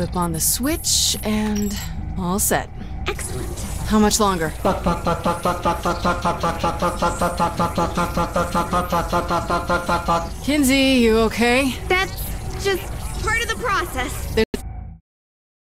Flip on the switch and all set. Excellent. How much longer? Kinzie, you okay? That's just part of the process.